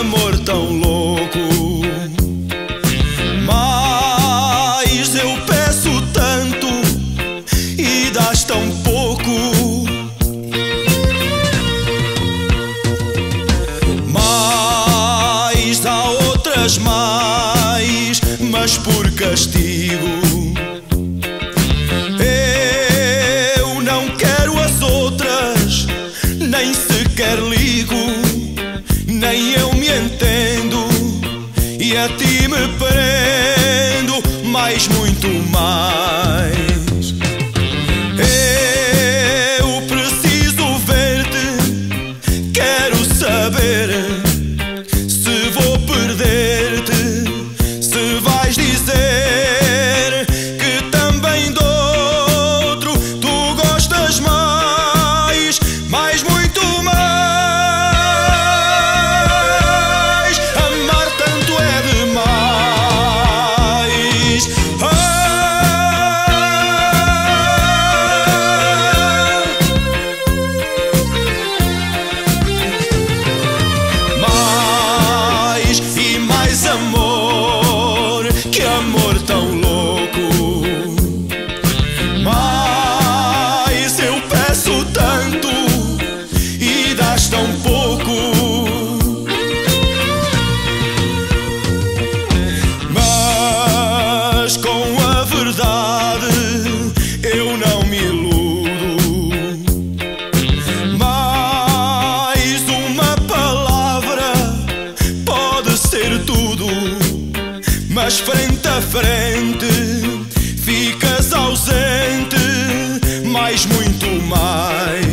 amor tão louco. Mas eu peço tanto e das tão pouco. Mas há outras mais, mas por castigo. me prendo, mais, muito mais. Eu preciso ver-te, quero saber. amor tão louco. Estás frente a frente, ficas ausente, mas muito mais.